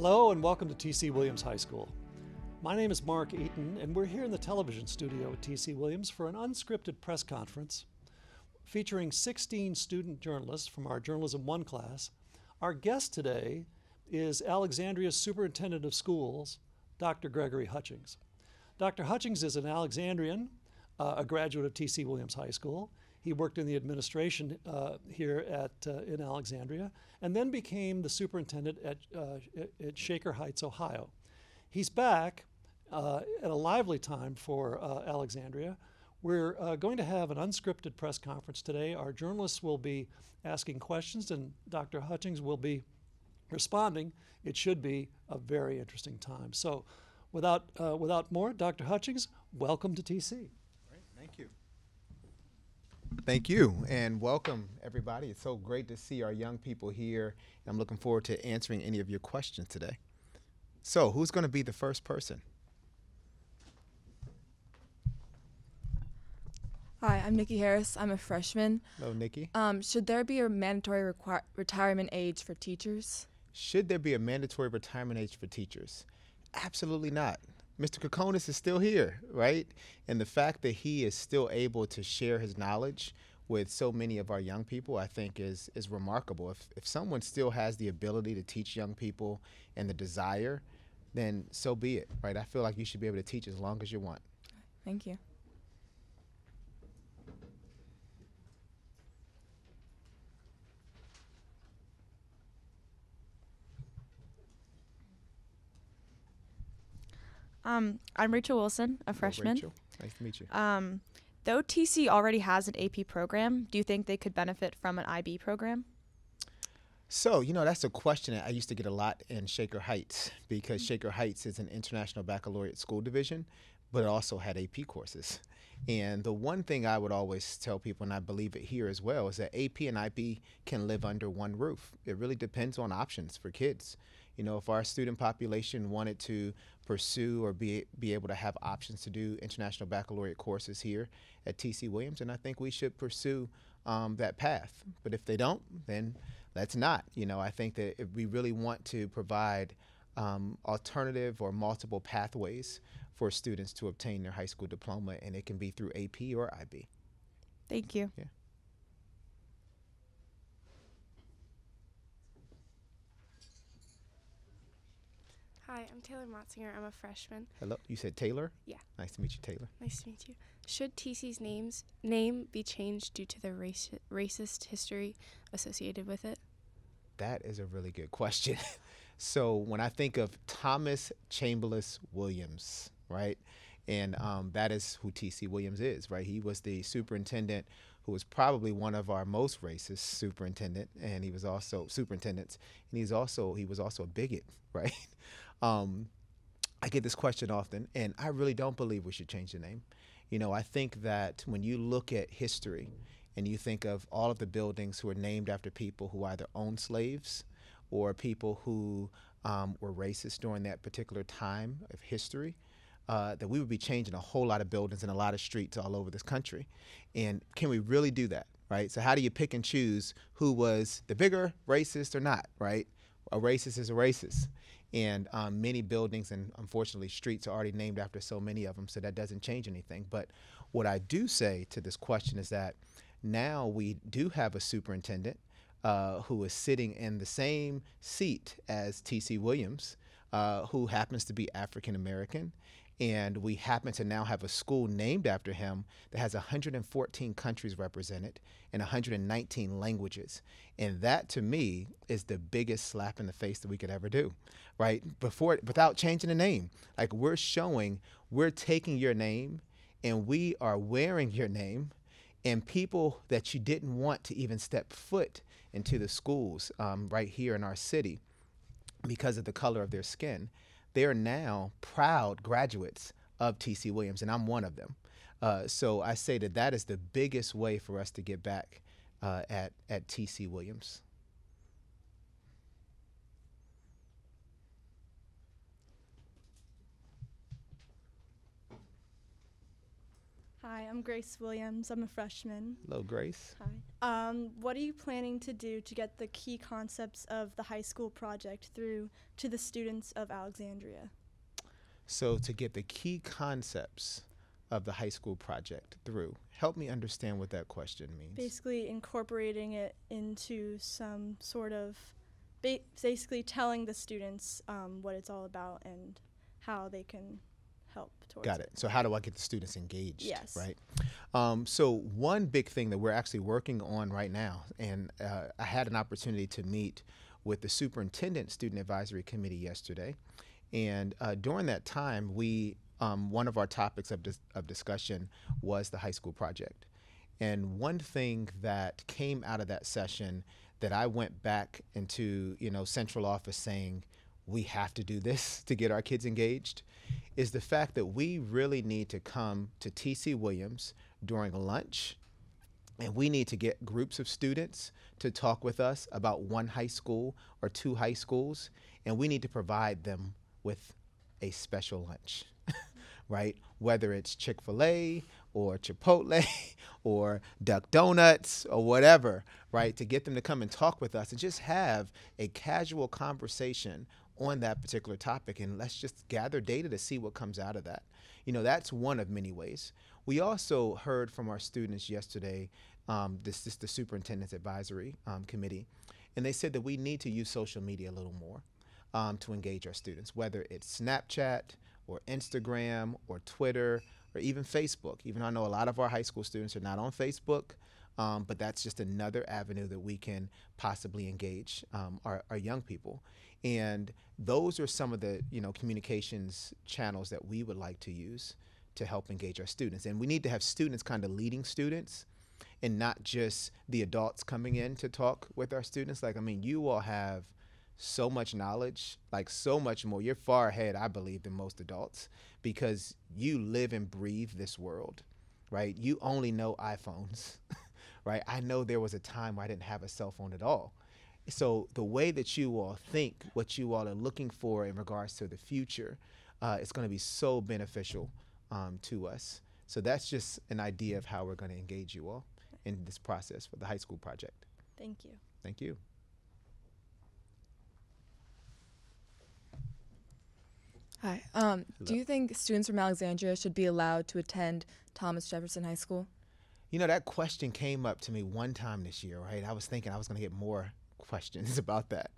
Hello and welcome to TC Williams High School. My name is Mark Eaton, and we're here in the television studio at TC Williams for an unscripted press conference featuring 16 student journalists from our Journalism 1 class. Our guest today is Alexandria's Superintendent of Schools, Dr. Gregory Hutchings. Dr. Hutchings is an Alexandrian, uh, a graduate of TC Williams High School. He worked in the administration uh, here at uh, in Alexandria, and then became the superintendent at, uh, at Shaker Heights, Ohio. He's back uh, at a lively time for uh, Alexandria. We're uh, going to have an unscripted press conference today. Our journalists will be asking questions, and Dr. Hutchings will be responding. It should be a very interesting time. So, without without more, Dr. Hutchings, welcome to TC. thank you. Thank you and welcome everybody. It's so great to see our young people here. and I'm looking forward to answering any of your questions today. So, who's going to be the first person? Hi, I'm Nikki Harris. I'm a freshman. Hello, Nikki. Um, should there be a mandatory retirement age for teachers? Should there be a mandatory retirement age for teachers? Absolutely not. Mr. Kokonis is still here, right? And the fact that he is still able to share his knowledge with so many of our young people, I think is is remarkable. If if someone still has the ability to teach young people and the desire, then so be it, right? I feel like you should be able to teach as long as you want. Thank you. Um, I'm Rachel Wilson, a freshman. Rachel. Nice to meet you. Um, though TC already has an AP program, do you think they could benefit from an IB program? So, you know, that's a question that I used to get a lot in Shaker Heights because Shaker Heights is an international baccalaureate school division, but it also had AP courses. And the one thing I would always tell people, and I believe it here as well, is that AP and IB can live under one roof. It really depends on options for kids. You know, if our student population wanted to pursue or be, be able to have options to do international baccalaureate courses here at TC Williams, And I think we should pursue um, that path. But if they don't, then let's not. You know, I think that if we really want to provide um, alternative or multiple pathways for students to obtain their high school diploma, and it can be through AP or IB. Thank you. Yeah. Hi, I'm Taylor Motzinger. I'm a freshman. Hello, you said Taylor. Yeah. Nice to meet you, Taylor. Nice to meet you. Should TC's names name be changed due to the raci- racist history associated with it? That is a really good question. so when I think of Thomas Chambliss Williams, right, and um, that is who T.C. Williams is, right? He was the superintendent who was probably one of our most racist superintendent, and he was also superintendents, and he's also he was also a bigot, right? Um, I get this question often, and I really don't believe we should change the name. You know, I think that when you look at history and you think of all of the buildings who are named after people who either owned slaves or people who um, were racist during that particular time of history, uh, that we would be changing a whole lot of buildings and a lot of streets all over this country. And can we really do that, right? So, how do you pick and choose who was the bigger racist or not, right? A racist is a racist. And um, many buildings and unfortunately streets are already named after so many of them so that doesn't change anything. But what i do say to this question is that now we do have a superintendent uh, who is sitting in the same seat as tc williams uh, who happens to be african american and we happen to now have a school named after him that has 114 countries represented and 119 languages. And that to me is the biggest slap in the face that we could ever do, right? Before without changing the name. Like we're showing we're taking your name and we are wearing your name and people that you didn't want to even step foot into the schools um, right here in our city because of the color of their skin they are now proud graduates of TC Williams, and I'm one of them. Uh, so I say that that is the biggest way for us to get back uh, at at TC Williams. Hi, I'm Grace Williams. I'm a freshman. Hello, Grace. Hi. Um, what are you planning to do to get the key concepts of the high school project through to the students of Alexandria? So, to get the key concepts of the high school project through, help me understand what that question means. Basically, incorporating it into some sort of, ba- basically telling the students um, what it's all about and how they can help towards Got it. So, how do I get the students engaged? Yes. Right. Um, so, one big thing that we're actually working on right now, and uh, I had an opportunity to meet with the superintendent student advisory committee yesterday, and uh, during that time, we um, one of our topics of, dis- of discussion was the high school project. And one thing that came out of that session that I went back into, you know, central office saying, we have to do this to get our kids engaged is the fact that we really need to come to TC Williams during lunch and we need to get groups of students to talk with us about one high school or two high schools and we need to provide them with a special lunch right? Whether it's chick-fil-a or chipotle or duck donuts or whatever right? To get them to come and talk with us and just have a casual conversation on that particular topic and let's just gather data to see what comes out of that. You know, that's one of many ways. We also heard from our students yesterday, um, this is the superintendent's advisory um, committee, and they said that we need to use social media a little more um, to engage our students, whether it's Snapchat or Instagram or Twitter or even Facebook. Even I know a lot of our high school students are not on Facebook, um, but that's just another avenue that we can possibly engage um, our, our young people. And those are some of the you know communications channels that we would like to use to help engage our students. And we need to have students kind of leading students and not just the adults coming in to talk with our students. Like, I mean, you all have so much knowledge, like so much more. You're far ahead, I believe, than most adults because you live and breathe this world, right? You only know iPhones, right? I know there was a time where I didn't have a cell phone at all. So the way that you all think, what you all are looking for in regards to the future, uh, is going to be so beneficial um, to us. So that's just an idea of how we're going to engage you all in this process for the high school project. Thank you. Thank you. Hi. Um, do you think students from Alexandria should be allowed to attend Thomas Jefferson High School? You know, that question came up to me one time this year, right? I was thinking I was going to get more questions about that.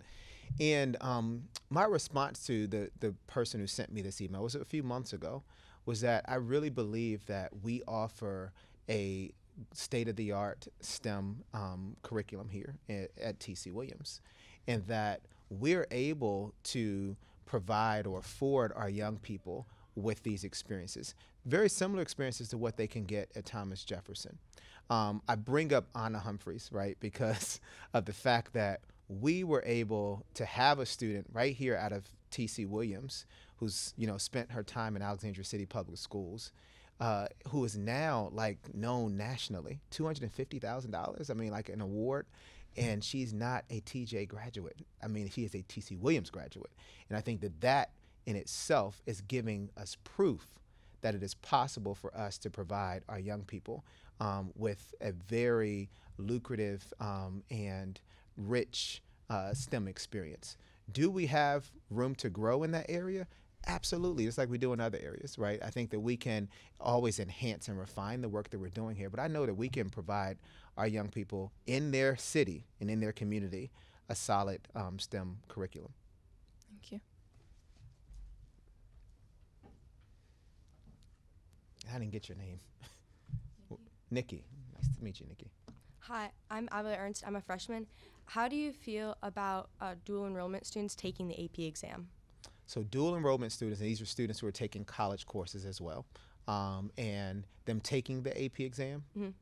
And um, my response to the, the person who sent me this email was a few months ago was that I really believe that we offer a state of the art STEM um, curriculum here at, at TC Williams, and that we're able to provide or afford our young people with these experiences. Very similar experiences to what they can get at Thomas Jefferson. Um, I bring up Anna Humphreys, right, because of the fact that we were able to have a student right here out of TC Williams, who's you know spent her time in Alexandria City Public Schools, uh, who is now like known nationally, two hundred and fifty thousand dollars. I mean, like an award, and she's not a TJ graduate. I mean, she is a TC Williams graduate, and I think that that in itself is giving us proof that it is possible for us to provide our young people um, with a very lucrative um, and rich uh, STEM experience. Do we have room to grow in that area? Absolutely, just like we do in other areas, right? I think that we can always enhance and refine the work that we're doing here, but I know that we can provide our young people in their city and in their community a solid um, STEM curriculum. Thank you. I didn't get your name. Nikki. Nice to meet you, Nikki. Hi, I'm Ava Ernst. I'm a freshman. How do you feel about uh, dual enrollment students taking the AP exam? So dual enrollment students, and these are students who are taking college courses as well, um, and them taking the AP exam. Mhm.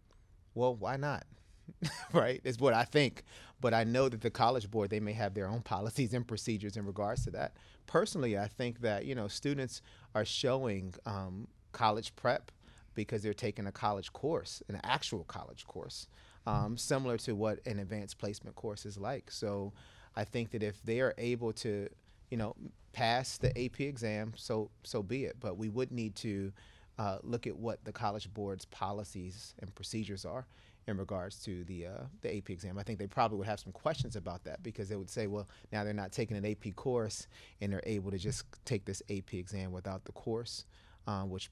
Well, why not? right, is what I think. But I know that the College Board they may have their own policies and procedures in regards to that. Personally, I think that you know students are showing um, college prep because they're taking a college course, an actual college course, um, similar to what an advanced placement course is like. So I think that if they are able to, you know, pass the AP exam, so so be it. But we would need to uh, look at what the College Board's policies and procedures are in regards to the uh, the AP exam. I think they probably would have some questions about that because they would say, well, now they're not taking an AP course and they're able to just take this AP exam without the course, uh, which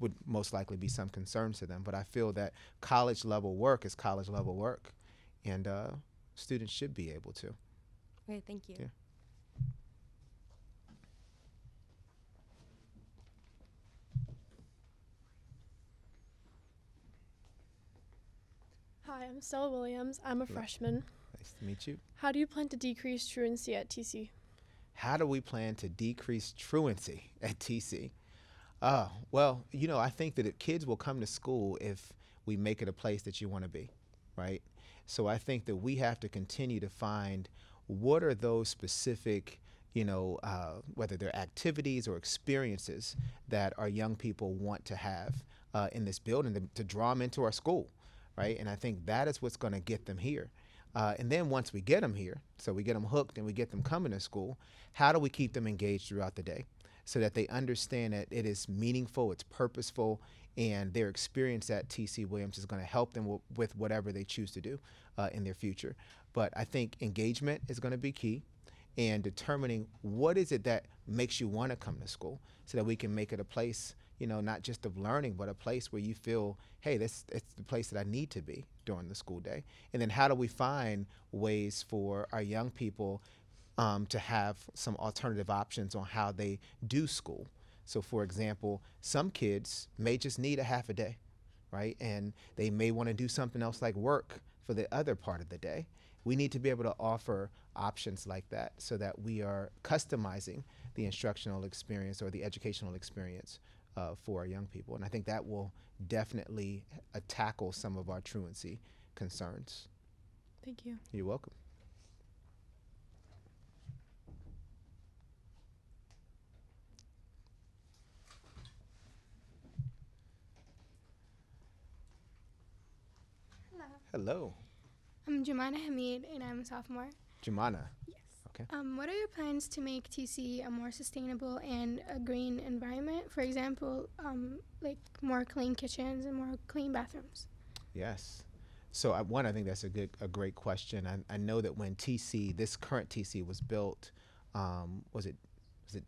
would most likely be some concerns to them. But I feel that college level work is college level work, and uh, students should be able to. Okay, thank you. Yeah. Hi, I'm Stella Williams. I'm a Hello. freshman. Nice to meet you. How do you plan to decrease truancy at TC? How do we plan to decrease truancy at TC? Uh, well, you know, I think that kids will come to school if we make it a place that you want to be, right? So I think that we have to continue to find what are those specific, you know, uh, whether they're activities or experiences that our young people want to have uh, in this building to, to draw them into our school, right? And I think that is what's going to get them here. Uh, and then once we get them here, so we get them hooked and we get them coming to school, how do we keep them engaged throughout the day so that they understand that it is meaningful, it's purposeful, and their experience at TC Williams is going to help them w- with whatever they choose to do uh, in their future. But I think engagement is going to be key and determining what is it that makes you want to come to school so that we can make it a place you know not just of learning but a place where you feel hey this it's the place that i need to be during the school day and then how do we find ways for our young people um, to have some alternative options on how they do school so for example some kids may just need a half a day right and they may want to do something else like work for the other part of the day we need to be able to offer options like that so that we are customizing the instructional experience or the educational experience uh, for our young people. And I think that will definitely uh, tackle some of our truancy concerns. Thank you. You're welcome. Hello. I'm Jumana Hamid, and I'm a sophomore. Jumana. Yes. Okay. Um, what are your plans to make TC a more sustainable and a green environment? For example, um, like more clean kitchens and more clean bathrooms. Yes. So I, one, I think that's a good, a great question. I, I know that when TC, this current TC was built, um, was it, was it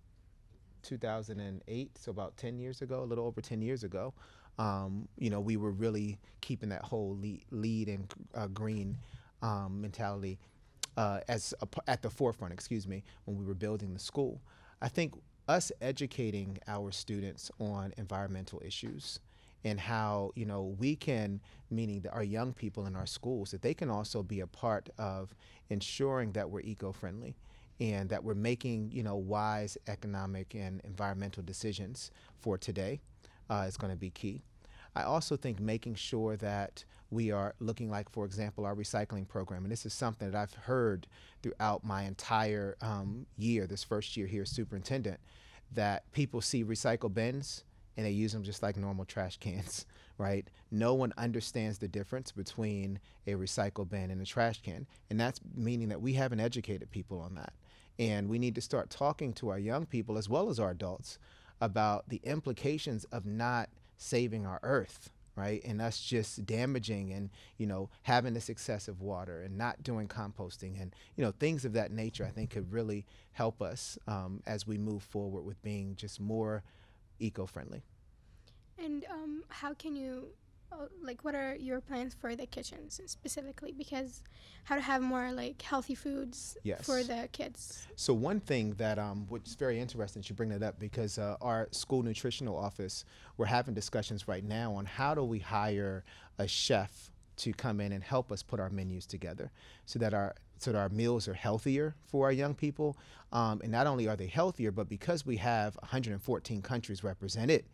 2008? So about 10 years ago, a little over 10 years ago. Um, you know, we were really keeping that whole LEED, LEED and uh, green um, mentality uh, as a, at the forefront. Excuse me, when we were building the school. I think us educating our students on environmental issues and how you know we can meaning that our young people in our schools that they can also be a part of ensuring that we're eco-friendly and that we're making you know wise economic and environmental decisions for today uh, is going to be key I also think making sure that we are looking like, for example, our recycling program. And this is something that I've heard throughout my entire um, year, this first year here as superintendent, that people see recycle bins and they use them just like normal trash cans, right? No one understands the difference between a recycle bin and a trash can. And that's meaning that we haven't educated people on that. And we need to start talking to our young people as well as our adults about the implications of not saving our earth right? And us just damaging and you know having this excessive water and not doing composting and you know things of that nature i think could really help us um, as we move forward with being just more eco-friendly. And um, how can you, like, what are your plans for the kitchens specifically? Because how to have more like healthy foods Yes. for the kids. So one thing that um, which is very interesting, you bring that up because uh, our school nutritional office, we're having discussions right now on how do we hire a chef to come in and help us put our menus together, so that our so that our meals are healthier for our young people, um, and not only are they healthier, but because we have 114 countries represented,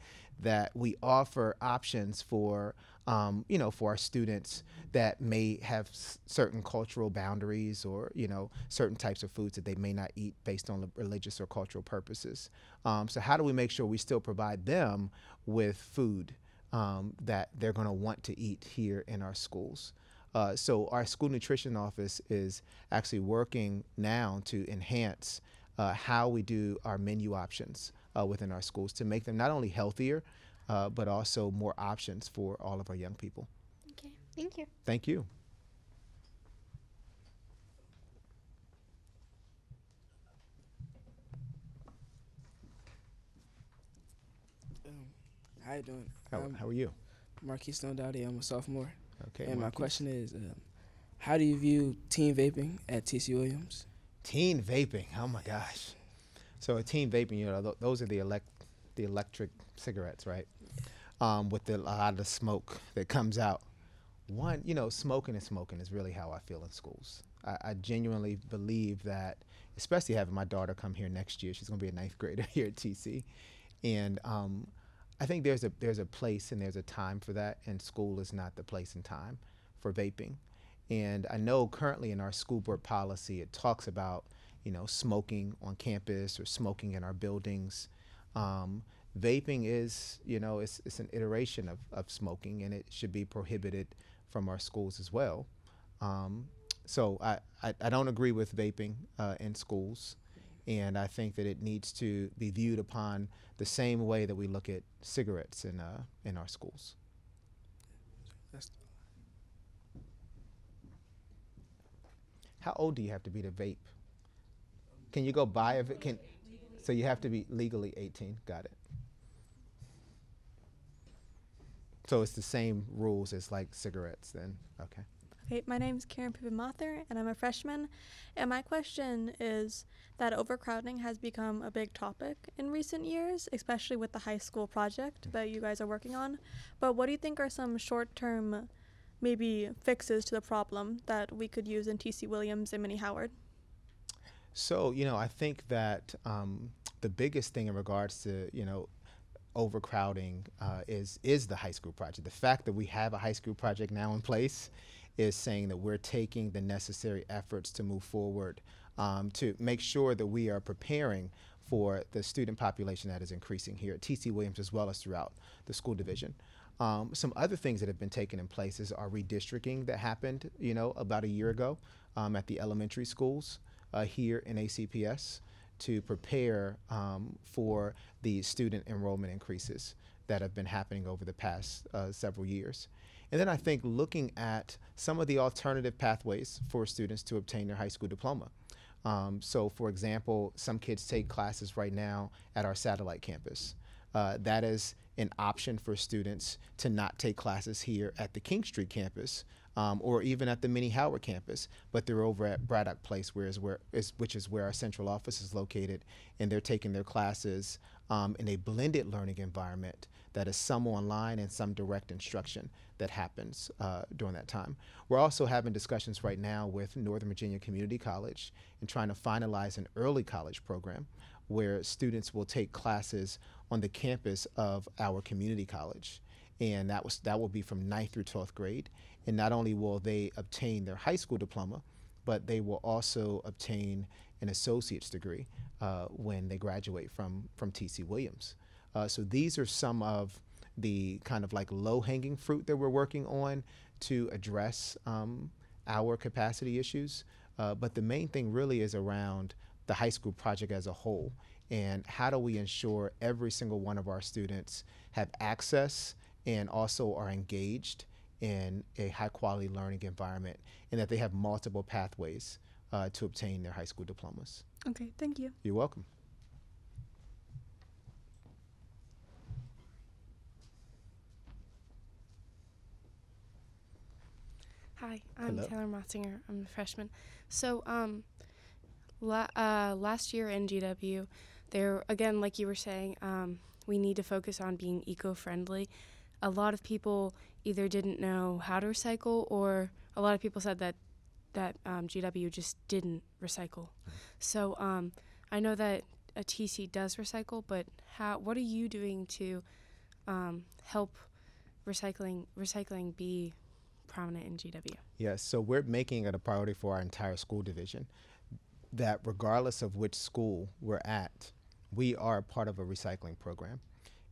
that we offer options for um, you know for our students that may have certain cultural boundaries or you know certain types of foods that they may not eat based on religious or cultural purposes. Um, so how do we make sure we still provide them with food um, that they're going to want to eat here in our schools? Uh, so our school nutrition office is actually working now to enhance uh, how we do our menu options uh, within our schools to make them not only healthier, uh, but also more options for all of our young people. Okay, thank you. Thank you. Um, how you doing? How, Um, how are you? Marquis Stone Dowdy. I'm a sophomore. Okay. and my question is, um, how do you view teen vaping at TC Williams? Teen vaping. Oh my gosh. So a teen vaping, you know, th- those are the elect, the electric cigarettes, right? Um, with the, a lot of the smoke that comes out. One, you know, smoking and smoking is really how I feel in schools. I, I genuinely believe that, especially having my daughter come here next year, she's going to be a ninth grader here at TC, and um, I think there's a there's a place and there's a time for that, and school is not the place and time for vaping. And I know currently in our school board policy, it talks about, you know, smoking on campus or smoking in our buildings. Um, vaping is, you know, it's, it's an iteration of, of smoking and it should be prohibited from our schools as well. Um, so I, I, I don't agree with vaping uh, in schools. And I think that it needs to be viewed upon the same way that we look at cigarettes in, uh, in our schools. How old do you have to be to vape? Can you go buy a vape? Can, so you have to be legally 18. Got it. So it's the same rules as like cigarettes then. Okay. Okay, my name is Karen Pippen Mather, and I'm a freshman. And my question is that overcrowding has become a big topic in recent years, especially with the high school project that you guys are working on. But what do you think are some short term, maybe fixes to the problem that we could use in TC Williams and Minnie Howard? So you know, I think that um, the biggest thing in regards to you know overcrowding uh, is is the high school project. The fact that we have a high school project now in place is saying that we're taking the necessary efforts to move forward um, to make sure that we are preparing for the student population that is increasing here at TC Williams as well as throughout the school division. Um, some other things that have been taken in place is our redistricting that happened, you know, about a year ago um, at the elementary schools uh, here in ACPS to prepare um, for the student enrollment increases that have been happening over the past uh, several years. And then I think looking at some of the alternative pathways for students to obtain their high school diploma. Um, so, for example, some kids take classes right now at our satellite campus. Uh, that is an option for students to not take classes here at the King Street campus um, or even at the Minnie Howard campus, but they're over at Braddock Place, where is where is, which is where our central office is located, and they're taking their classes um, in a blended learning environment that is some online and some direct instruction that happens uh, during that time. We're also having discussions right now with Northern Virginia Community College and trying to finalize an early college program where students will take classes on the campus of our community college. And that was that will be from 9th through 12th grade. And not only will they obtain their high school diploma but they will also obtain an associate's degree uh, when they graduate from from TC Williams uh, so these are some of the kind of like low-hanging fruit that we're working on to address um, our capacity issues uh, but the main thing really is around the high school project as a whole and how do we ensure every single one of our students have access and also are engaged in a high quality learning environment and that they have multiple pathways uh, to obtain their high school diplomas. Okay, thank you. You're welcome. Hi, I'm Hello. Taylor Motzinger. I'm a freshman. So, um, la- uh, last year in GW, there again, like you were saying, um, we need to focus on being eco-friendly. A lot of people either didn't know how to recycle, or a lot of people said that that um, GW just didn't recycle. So, um, I know that a TC does recycle, but how? What are you doing to um, help recycling recycling be prominent in GW? Yes, so we're making it a priority for our entire school division that regardless of which school we're at, we are part of a recycling program.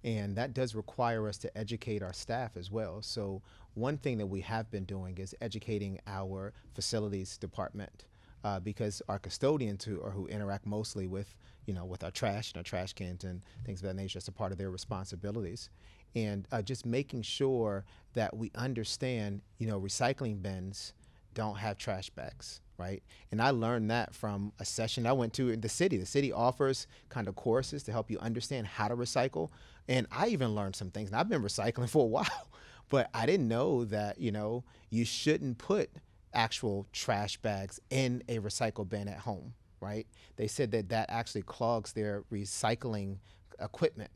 And that does require us to educate our staff as well. So, one thing that we have been doing is educating our facilities department uh, because our custodians who or who interact mostly with you know with our trash and our trash cans and things of that nature, it's a part of their responsibilities. And uh, just making sure that we understand, you know, recycling bins don't have trash bags, right? And I learned that from a session I went to in the city. The city offers kind of courses to help you understand how to recycle. And I even learned some things. And I've been recycling for a while, but I didn't know that, you know, you shouldn't put actual trash bags in a recycle bin at home, right? They said that that actually clogs their recycling equipment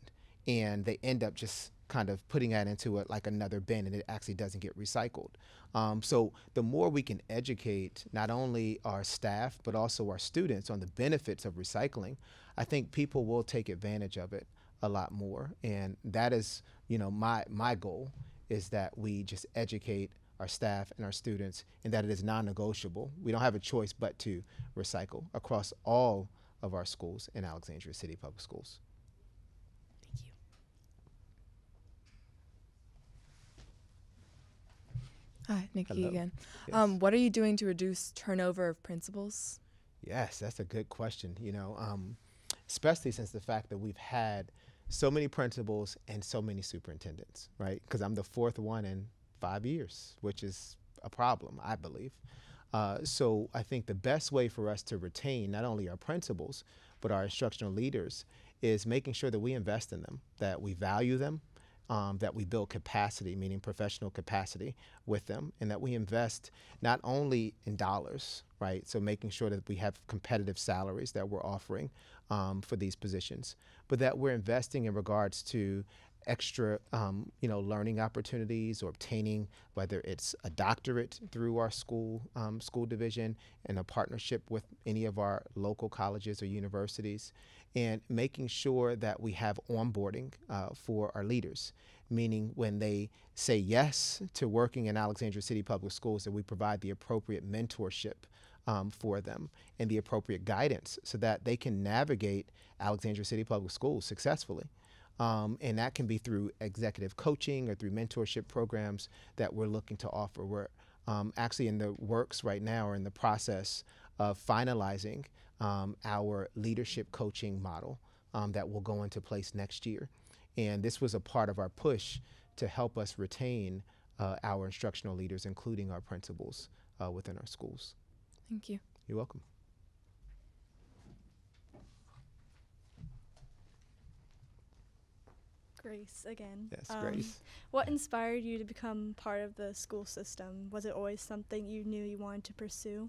and they end up just kind of putting that into it like another bin and it actually doesn't get recycled. Um, so the more we can educate not only our staff but also our students on the benefits of recycling, I think people will take advantage of it a lot more. And that is, you know, my my goal is that we just educate our staff and our students and that it is non-negotiable. We don't have a choice but to recycle across all of our schools in Alexandria City Public Schools. Hi, Nikki Hello. again. Yes. Um, what are you doing to reduce turnover of principals? Yes, that's a good question. You know, um, especially since the fact that we've had so many principals and so many superintendents, right? Because I'm the fourth one in five years, which is a problem, I believe. Uh, so I think the best way for us to retain not only our principals, but our instructional leaders is making sure that we invest in them, that we value them, um, that we build capacity, meaning professional capacity with them, and that we invest not only in dollars, right? So making sure that we have competitive salaries that we're offering um, for these positions, but that we're investing in regards to extra, um, you know, learning opportunities or obtaining whether it's a doctorate through our school um, school division and a partnership with any of our local colleges or universities, and making sure that we have onboarding uh, for our leaders, meaning when they say yes to working in Alexandria City Public Schools, that we provide the appropriate mentorship um, for them and the appropriate guidance so that they can navigate Alexandria City Public Schools successfully. Um, and that can be through executive coaching or through mentorship programs that we're looking to offer. We're um, actually in the works right now or in the process of finalizing um, our leadership coaching model um, that will go into place next year. And this was a part of our push to help us retain uh, our instructional leaders, including our principals uh, within our schools. Thank you. You're welcome. Grace again. Yes, Um, Grace. What inspired you to become part of the school system? Was it always something you knew you wanted to pursue?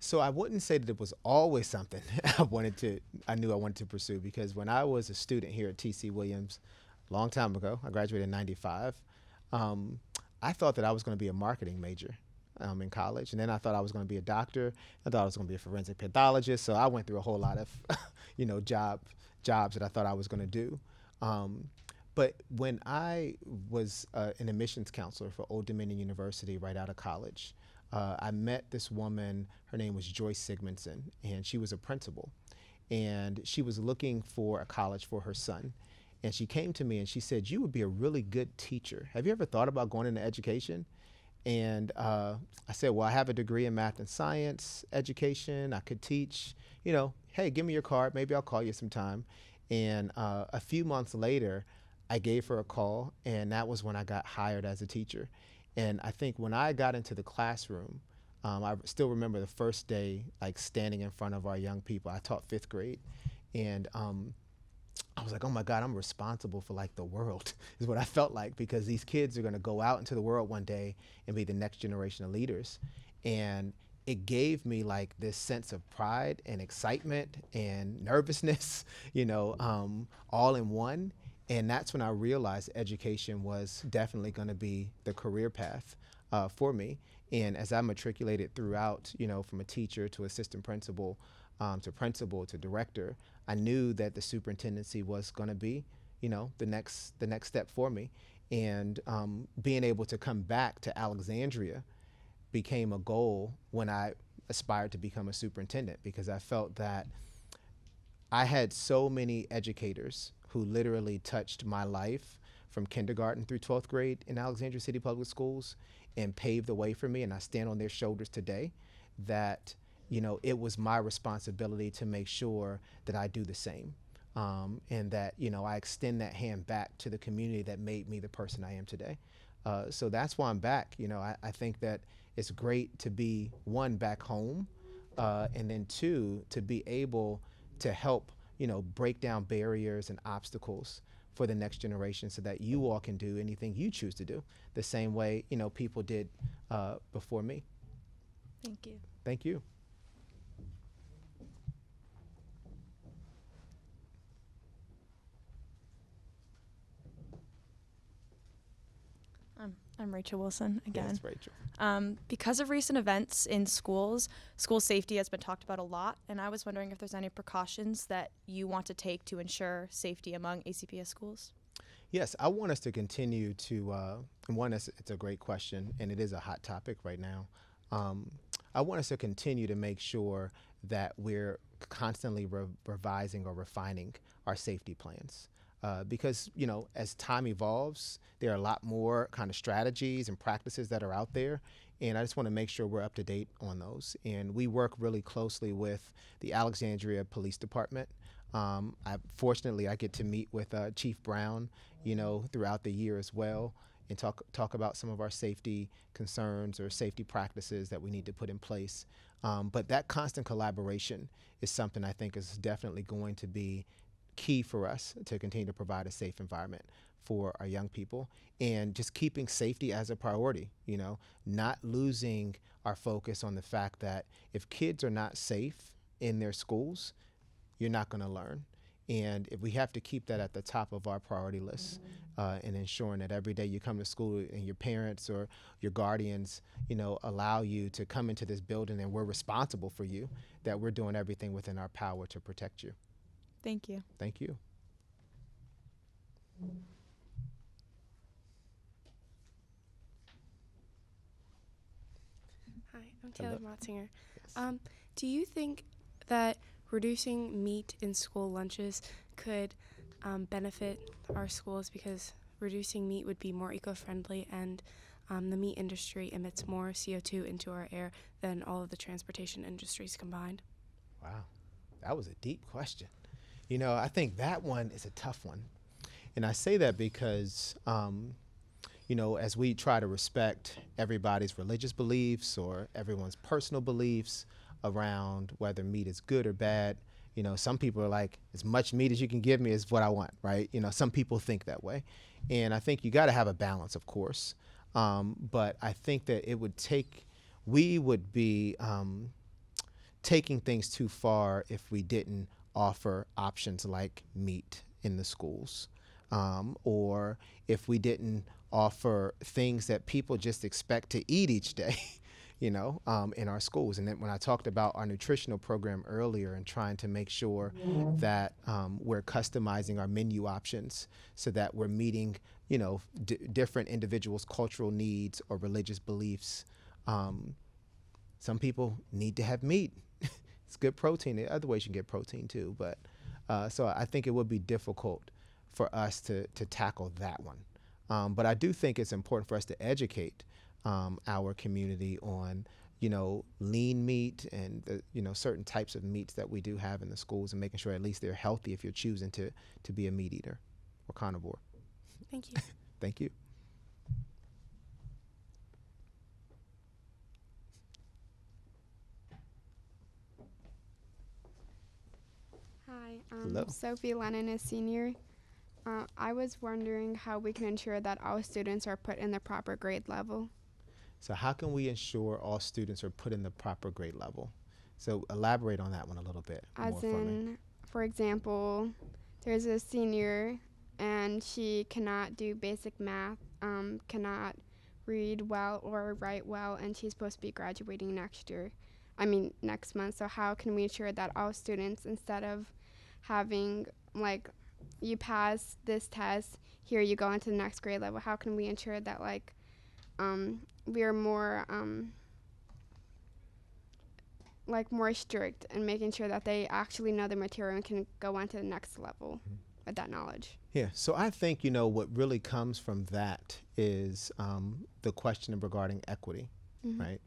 So I wouldn't say that it was always something I wanted to, I knew I wanted to pursue because when I was a student here at TC Williams, a long time ago, I graduated in '95. Um, I thought that I was going to be a marketing major um, in college, and then I thought I was going to be a doctor. I thought I was going to be a forensic pathologist. So I went through a whole lot of, you know, job jobs that I thought I was going to do. Um, but when I was uh, an admissions counselor for Old Dominion University right out of college, uh, I met this woman. Her name was Joyce Sigmundson, and she was a principal. And she was looking for a college for her son. And she came to me and she said, You would be a really good teacher. Have you ever thought about going into education? And uh, I said, Well, I have a degree in math and science education. I could teach. You know, hey, give me your card. Maybe I'll call you sometime. And uh, a few months later, I gave her a call, and that was when I got hired as a teacher. And I think when I got into the classroom, um, I still remember the first day, like standing in front of our young people. I taught fifth grade, and um, I was like, oh my God, I'm responsible for like the world, is what I felt like because these kids are going to go out into the world one day and be the next generation of leaders. And it gave me like this sense of pride and excitement and nervousness, you know, um, all in one. And that's when I realized education was definitely going to be the career path uh, for me. And as I matriculated throughout, you know, from a teacher to assistant principal um, to principal to director, I knew that the superintendency was going to be, you know, the next the next step for me. And um, being able to come back to Alexandria became a goal when I aspired to become a superintendent because I felt that I had so many educators who literally touched my life from kindergarten through 12th grade in Alexandria City Public Schools and paved the way for me, and I stand on their shoulders today. That you know, it was my responsibility to make sure that I do the same. Um, and that you know I extend that hand back to the community that made me the person I am today. Uh, so that's why I'm back. You know, I, I, think that it's great to be one back home, uh, and then two to be able to help you know break down barriers and obstacles for the next generation, so that you all can do anything you choose to do the same way you know people did uh, before me. Thank you. Thank you. I'm, Rachel Wilson again. Yes, Rachel. Um, because of recent events in schools, school safety has been talked about a lot, and I was wondering if there's any precautions that you want to take to ensure safety among ACPS schools. Yes, I want us to continue to. Uh, one, it's, it's a great question, and it is a hot topic right now. Um, I want us to continue to make sure that we're constantly re- revising or refining our safety plans. Uh, because you know as time evolves there are a lot more kind of strategies and practices that are out there and i just want to make sure we're up to date on those. And we work really closely with the alexandria police department. Um, I, fortunately i get to meet with uh, chief brown you know throughout the year as well and talk talk about some of our safety concerns or safety practices that we need to put in place. Um, but that constant collaboration is something i think is definitely going to be key for us to continue to provide a safe environment for our young people and just keeping safety as a priority, you know, not losing our focus on the fact that if kids are not safe in their schools, you're not going to learn. And if we have to keep that at the top of our priority list uh, and ensuring that every day you come to school and your parents or your guardians, you know, allow you to come into this building and we're responsible for you, that we're doing everything within our power to protect you. Thank you. Thank you. Hi, I'm Taylor Motzinger. Yes. Um, do you think that reducing meat in school lunches could um, benefit our schools because reducing meat would be more eco-friendly and um, the meat industry emits more CO2 into our air than all of the transportation industries combined? Wow, that was a deep question. You know, I think that one is a tough one. And I say that because, um, you know, as we try to respect everybody's religious beliefs or everyone's personal beliefs around whether meat is good or bad, you know, some people are like, as much meat as you can give me is what I want, right? You know, some people think that way. And I think you got to have a balance, of course. Um, but I think that it would take, we would be um, taking things too far if we didn't offer options like meat in the schools. Um, or if we didn't offer things that people just expect to eat each day, you know, um, in our schools. And then when I talked about our nutritional program earlier and trying to make sure that um, we're customizing our menu options so that we're meeting, you know, d- different individuals' cultural needs or religious beliefs. Um, some people need to have meat it's good protein. There other ways you can get protein too, but uh, so I think it would be difficult for us to to tackle that one. Um, but I do think it's important for us to educate um, our community on you know lean meat and the, you know certain types of meats that we do have in the schools and making sure at least they're healthy if you're choosing to to be a meat eater or carnivore. Thank you. Thank you. Hi, um, Hello. Sophie Lennon is senior. Uh, I was wondering how we can ensure that all students are put in the proper grade level. So how can we ensure all students are put in the proper grade level? So elaborate on that one a little bit. As in, for example, there's a senior and she cannot do basic math, um, cannot read well or write well, and she's supposed to be graduating next year. I mean, next month. So how can we ensure that all students, instead of having like you pass this test, here you go into the next grade level, how can we ensure that like um, we are more um, like more strict and making sure that they actually know the material and can go on to the next level mm-hmm. with that knowledge. Yeah, so I think you know what really comes from that is um, the question regarding equity, mm-hmm. right?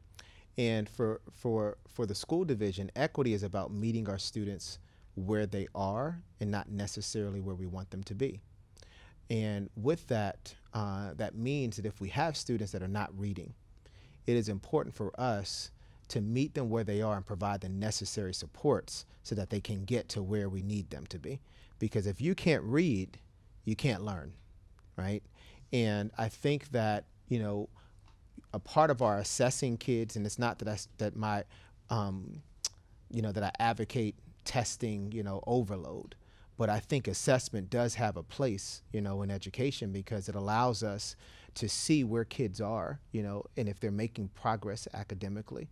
And for for for the school division, equity is about meeting our students where they are and not necessarily where we want them to be. And with that, uh, that means that if we have students that are not reading, it is important for us to meet them where they are and provide the necessary supports so that they can get to where we need them to be. Because if you can't read, you can't learn, right? And I think that, you know, a part of our assessing kids, and it's not that I, that my, um, you know, that I advocate testing, you know, overload, but I think assessment does have a place, you know, in education because it allows us to see where kids are, you know, and if they're making progress academically.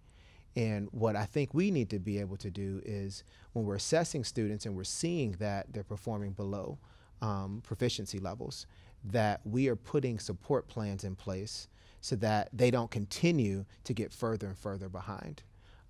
And what I think we need to be able to do is when we're assessing students and we're seeing that they're performing below um, proficiency levels, that we are putting support plans in place so that they don't continue to get further and further behind.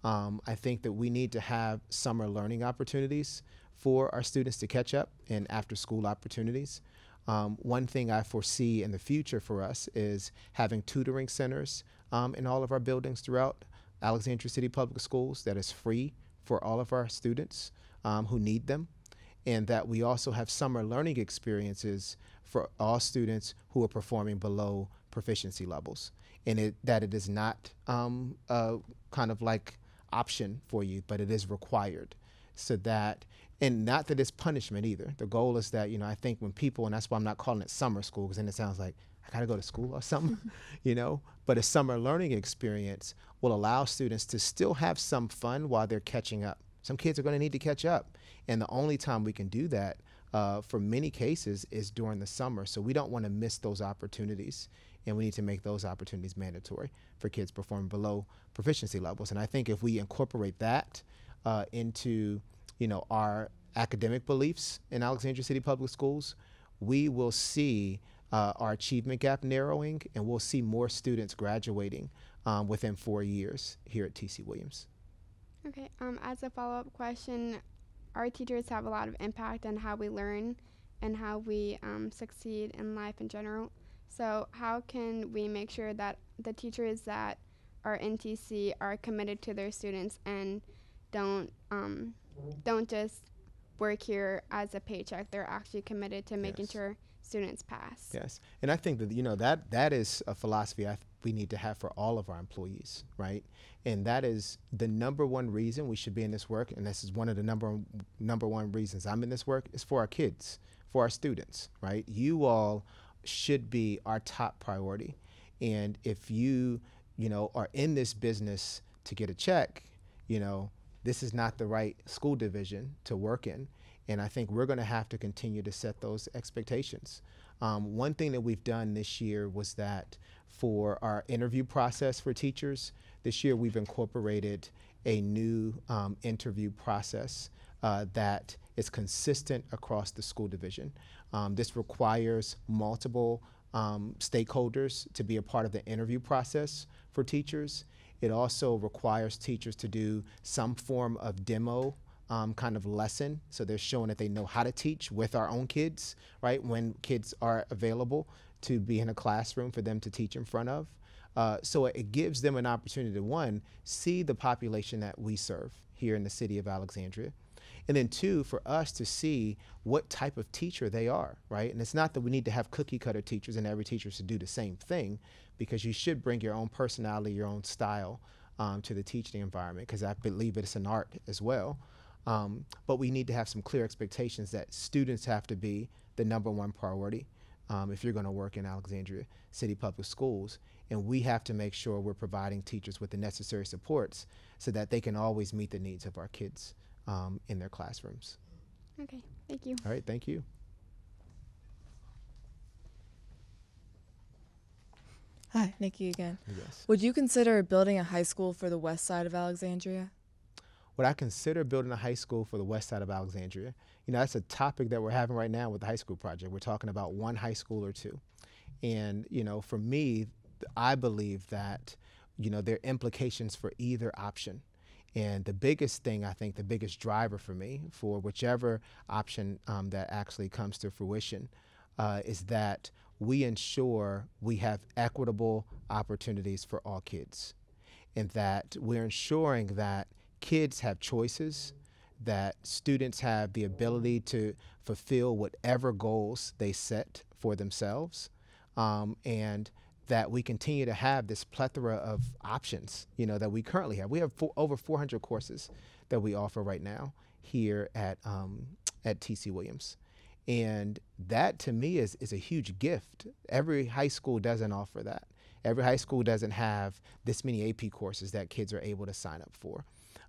Um, I think that we need to have summer learning opportunities for our students to catch up and after school opportunities. Um, one thing I foresee in the future for us is having tutoring centers um, in all of our buildings throughout Alexandria City Public Schools that is free for all of our students um, who need them, and that we also have summer learning experiences for all students who are performing below proficiency levels, and it, that it is not um, a kind of like option for you, but it is required, so that and not that it's punishment either. The goal is that you know I think when people and that's why I'm not calling it summer school because then it sounds like I got to go to school or something, you know. But a summer learning experience will allow students to still have some fun while they're catching up. Some kids are going to need to catch up, and the only time we can do that uh, for many cases is during the summer. So we don't want to miss those opportunities, and we need to make those opportunities mandatory for kids performing below proficiency levels. And I think if we incorporate that uh, into you know our academic beliefs in Alexandria City Public Schools, we will see uh, our achievement gap narrowing, and we'll see more students graduating um, within four years here at TC Williams. Okay, um, as a follow up question, our teachers have a lot of impact on how we learn and how we um, succeed in life in general. So, how can we make sure that the teachers that are in TC are committed to their students and don't um, don't just work here as a paycheck? They're actually committed to making Yes. sure students pass. Yes, and I think that you know that that is a philosophy I we need to have for all of our employees, right? And that is the number one reason we should be in this work, and this is one of the number number one reasons I'm in this work is for our kids, for our students, right? You all should be our top priority, and if you you know are in this business to get a check, you know this is not the right school division to work in. And I think we're going to have to continue to set those expectations. Um, one thing that we've done this year was that for our interview process for teachers, this year we've incorporated a new um, interview process uh, that is consistent across the school division. Um, this requires multiple um, stakeholders to be a part of the interview process for teachers. It also requires teachers to do some form of demo um, kind of lesson. So they're showing that they know how to teach with our own kids, right? When kids are available to be in a classroom for them to teach in front of. Uh, so it gives them an opportunity to, one, see the population that we serve here in the city of Alexandria. And then, two, for us to see what type of teacher they are, right? And it's not that we need to have cookie cutter teachers and every teacher should do the same thing, because you should bring your own personality, your own style um, to the teaching environment, because I believe it's an art as well. Um, but we need to have some clear expectations that students have to be the number one priority um, if you're going to work in Alexandria City Public Schools. And we have to make sure we're providing teachers with the necessary supports so that they can always meet the needs of our kids um, in their classrooms. Okay, thank you. All right, thank you. Hi, Nikki again. Yes. Would you consider building a high school for the west side of Alexandria? Would I consider building a high school for the west side of Alexandria? You know, that's a topic that we're having right now with the high school project. We're talking about one high school or two. And, you know, for me, I believe that, you know, there are implications for either option. And the biggest thing, I think, the biggest driver for me for whichever option um, that actually comes to fruition uh, is that we ensure we have equitable opportunities for all kids. in that we're ensuring that kids have choices, that students have the ability to fulfill whatever goals they set for themselves, um, and that we continue to have this plethora of options, you know, that we currently have. We have four, over 400 courses that we offer right now here at um, at TC Williams. And that to me is, is a huge gift. Every high school doesn't offer that. Every high school doesn't have this many AP courses that kids are able to sign up for.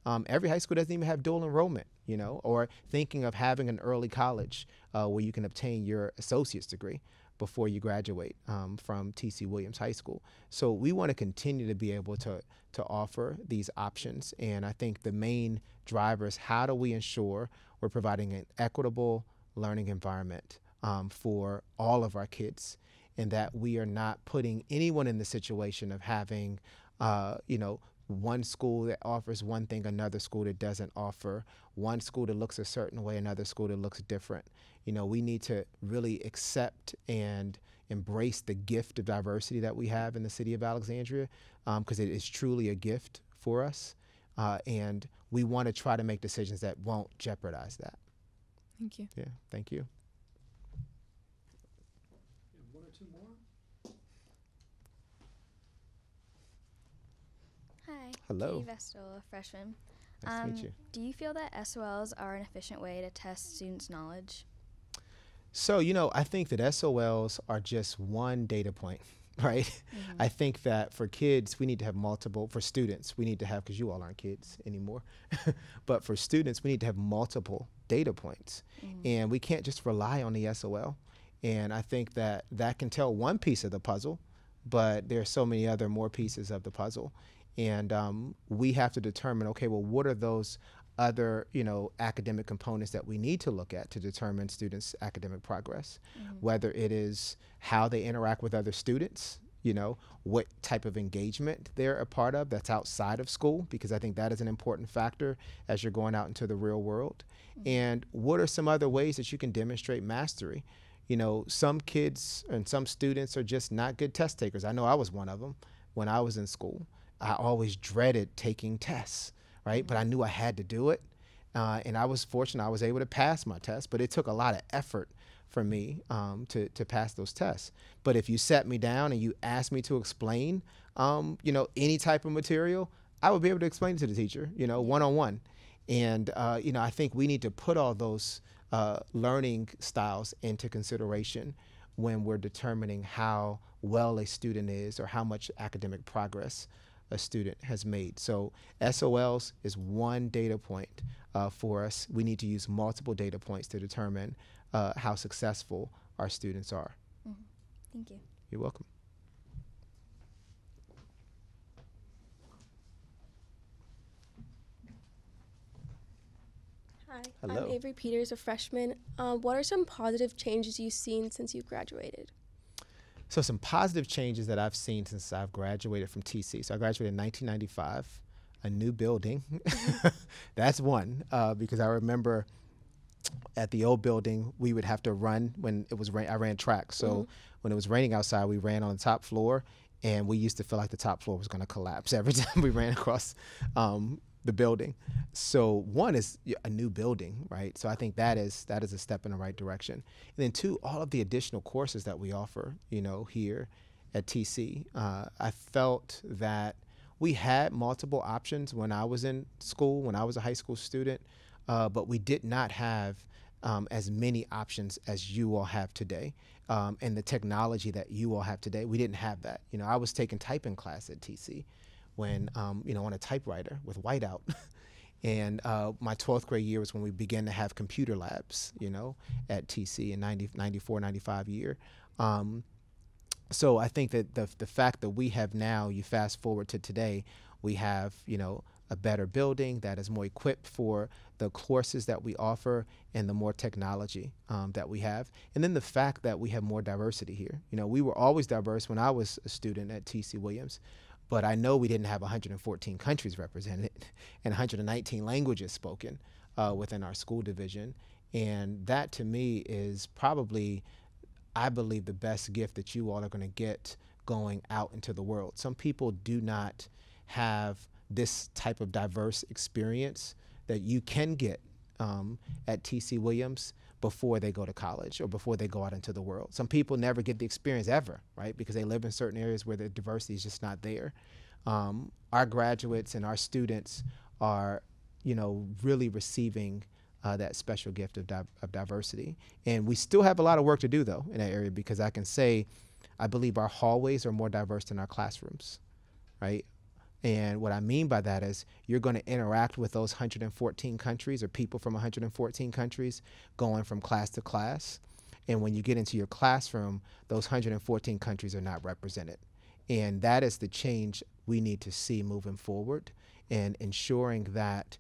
Um, every high school doesn't even have dual enrollment, you know, or thinking of having an early college uh, where you can obtain your associate's degree before you graduate um, from TC Williams High School. So we want to continue to be able to to offer these options, and I think the main driver is how do we ensure we're providing an equitable learning environment um, for all of our kids, and that we are not putting anyone in the situation of having, uh, you know, one school that offers one thing, another school that doesn't offer, one school that looks a certain way, another school that looks different. You know, we need to really accept and embrace the gift of diversity that we have in the city of Alexandria because um, it is truly a gift for us. Uh, and we want to try to make decisions that won't jeopardize that. Thank you. Yeah, thank you. One or two more? Hi. Hello. Katie Vestal, a freshman. Nice to um, meet you. Do you feel that SOLs are an efficient way to test students' knowledge? So, you know, I think that SOLs are just one data point, right? Mm-hmm. I think that for kids, we need to have multiple, for students, we need to have, because you all aren't kids anymore, but for students, we need to have multiple data points. Mm-hmm. And we can't just rely on the SOL. And I think that that can tell one piece of the puzzle, but there are so many other more pieces of the puzzle. And um, we have to determine, okay, well, what are those other, you know, academic components that we need to look at to determine students' academic progress, Mm-hmm. whether it is how they interact with other students, you know, what type of engagement they're a part of that's outside of school, because I think that is an important factor as you're going out into the real world. And what are some other ways that you can demonstrate mastery? You know, some kids and some students are just not good test takers. I know I was one of them when I was in school. I always dreaded taking tests, right? But I knew I had to do it. Uh, and I was fortunate I was able to pass my test, but it took a lot of effort for me um, to, to pass those tests. But if you set me down and you asked me to explain, um, you know, any type of material, I would be able to explain it to the teacher, you know, one on one. And, uh, you know, I think we need to put all those uh, learning styles into consideration when we're determining how well a student is or how much academic progress a student has made. So SOLs is one data point uh, for us. We need to use multiple data points to determine uh, how successful our students are. Mm-hmm. Thank you. You're welcome. Hi, Hello. I'm Avery Peters, a freshman. Um, what are some positive changes you've seen since you graduated? So some positive changes that I've seen since I've graduated from TC. So I graduated in 1995, a new building. That's one uh, because I remember at the old building we would have to run when it was rain. I ran track, so Mhm. when it was raining outside, we ran on the top floor, and we used to feel like the top floor was going to collapse every time we ran across um, the building. So one is a new building, right? So I think that is that is a step in the right direction. And then two, all of the additional courses that we offer, you know, here at TC, uh, I felt that we had multiple options when I was in school, when I was a high school student, uh, but we did not have um, as many options as you all have today. Um, and the technology that you all have today, we didn't have that. You know, I was taking typing class at TC when, um, you know, on a typewriter with whiteout. and uh, my 12th grade year was when we began to have computer labs, you know, at TC in 90, 94, 95 year. Um, so I think that the, the fact that we have now, you fast forward to today, we have, you know, a better building that is more equipped for the courses that we offer and the more technology um, that we have. And then the fact that we have more diversity here. You know, we were always diverse when I was a student at TC Williams, but I know we didn't have 114 countries represented and 119 languages spoken uh, within our school division. And that to me is probably, I believe, the best gift that you all are going to get going out into the world. Some people do not have this type of diverse experience that you can get um, at TC Williams before they go to college or before they go out into the world. Some people never get the experience ever, right? Because they live in certain areas where the diversity is just not there. Um, our graduates and our students are, you know, really receiving uh, that special gift of, di- of diversity. And we still have a lot of work to do, though, in that area because I can say, I believe our hallways are more diverse than our classrooms, right? And what I mean by that is you're going to interact with those 114 countries or people from 114 countries going from class to class. And when you get into your classroom, those 114 countries are not represented. And that is the change we need to see moving forward and ensuring that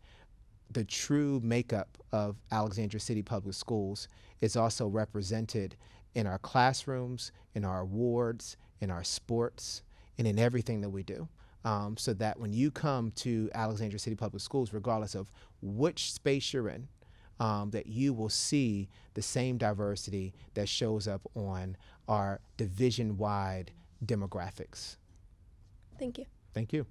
the true makeup of Alexandria City Public Schools is also represented in our classrooms, in our awards, in our sports, and in everything that we do um, so that when you come to Alexandria City Public Schools, regardless of which space you're in, um, that you will see the same diversity that shows up on our division wide demographics. Thank you. Thank you.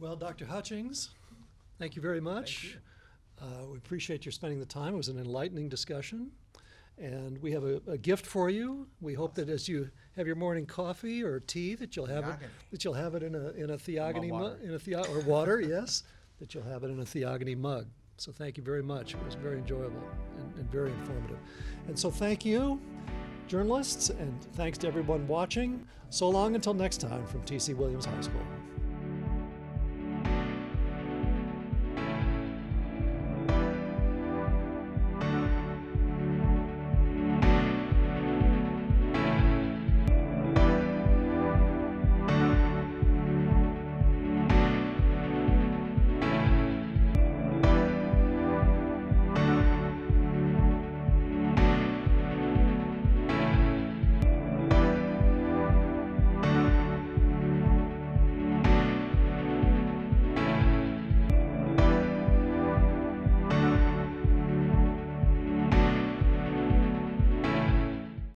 Well, Dr. Hutchings, thank you very much. Uh, we appreciate your spending the time. It was an enlightening discussion. And we have a, a, gift for you. We hope that as you have your morning coffee or tea, that you'll have it that you'll have it in a in a theogony mug in a theo- or water, yes, that you'll have it in a theogony mug. So thank you very much. It was very enjoyable and, and very informative. And so thank you, journalists, and thanks to everyone watching. So long until next time from TC Williams High School.